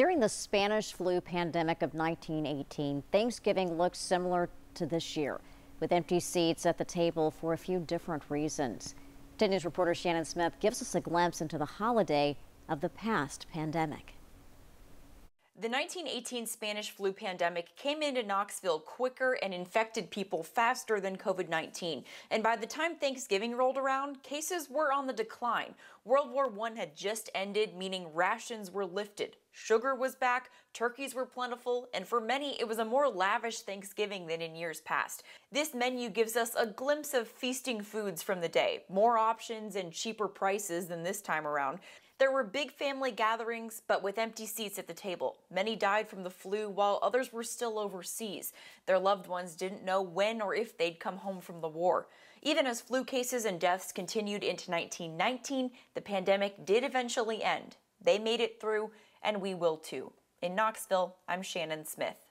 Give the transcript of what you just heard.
During the Spanish flu pandemic of 1918, Thanksgiving looked similar to this year, with empty seats at the table for a few different reasons. 10 News reporter Shannon Smith gives us a glimpse into the holiday of the past pandemic. The 1918 Spanish flu pandemic came into Knoxville quicker and infected people faster than COVID 19. And by the time Thanksgiving rolled around, cases were on the decline. World War I had just ended, meaning rations were lifted. Sugar was back, turkeys were plentiful, and for many, it was a more lavish Thanksgiving than in years past. This menu gives us a glimpse of feasting foods from the day, more options and cheaper prices than this time around. There were big family gatherings, but with empty seats at the table. Many died from the flu, while others were still overseas. Their loved ones didn't know when or if they'd come home from the war. Even as flu cases and deaths continued into 1919, the pandemic did eventually end. They made it through, and we will too. In Knoxville, I'm Shannon Smith.